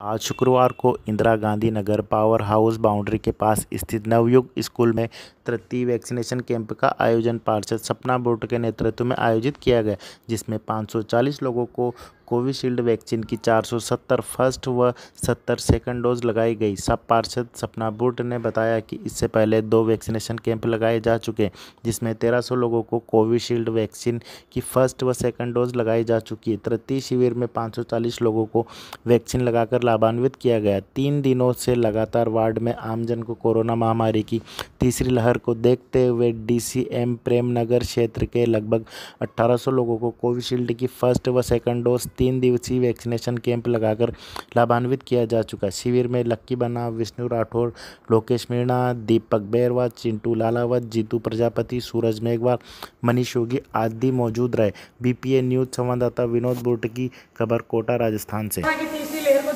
आज शुक्रवार को Indira Gandhi Nagar power house boundary के पास स्थित नवयुग स्कूल में तृतीय वैक्सीनेशन कैंप का आयोजन पार्षद सपना बोर्ड के नेतृत्व में आयोजित किया गया, जिसमें 540 लोगों को कोविशील्ड वैक्सीन की 470 फ़र्स्ट व 70 सेकंड डोज लगाई गई। सब पार्षद सपना बुट ने बताया कि इससे पहले दो वैक्सीनेशन कैंप लगाए जा चुके, जिसमें 1300 लोगों को कोविशील्ड वैक्सीन की फ़र्स्ट व सेकंड डोज लगाई जा चुकी है। तृतीय शिविर में 540 लोगों को वैक्सीन लगाकर लाभान्वित किया गया। तीन दिनों से लगातार वार्ड में आमजन को कोरोना महामारी की तीसरी लहर को देखते हुए डीसीएम प्रेमनगर क्षेत्र के लगभग 1800 लोगों को कोविशील्ड की फ़र्स्ट व सेकंड डोज तीन दिवसीय वैक्सीनेशन कैंप लगाकर लाभान्वित किया जा चुका शिविर में लक्की बना विष्णु राठौर, लोकेश मीणा, दीपक बैरवा, चिंटू लालावत, जीतू प्रजापति, सूरज मेघवाल, मनीष योगी आदि मौजूद रहे। बीपीए न्यूज़ संवाददाता विनोद बुट की खबर कोटा, राजस्थान से।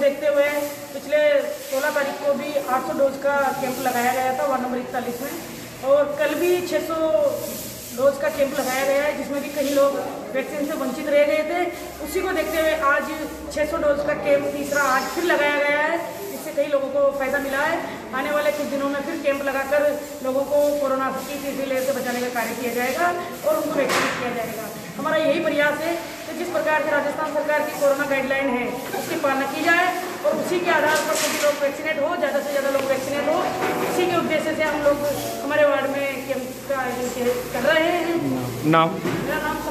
देखते हुए पिछले 16 तारीख को भी 800 डोज का कैंप लगाया गया था, वार्ड नंबर इकतालीस में। और कल भी 600 डोज का कैंप लगाया गया है, जिसमें कि कई लोग वैक्सीन से वंचित रह गए थे। उसी को देखते हुए आज 600 डोज का कैंप तीसरा आज फिर लगाया गया है। इससे कई लोगों को फ़ायदा मिला है। आने वाले कुछ दिनों में फिर कैंप लगाकर लोगों को कोरोना की तीसरी लहर से बचाने का कार्य किया जाएगा और उनको वैक्सीनेट किया जाएगा। हमारा यही प्रयास है कि जिस प्रकार से राजस्थान सरकार की कोरोना गाइडलाइन है, उसकी पालना की जाए और उसी के आधार पर सभी लोग वैक्सीनेट हो, ज़्यादा से ज़्यादा लोग वैक्सीनेट हो। इसी के उद्देश्य से हम लोग Eh, eh, eh. No. No.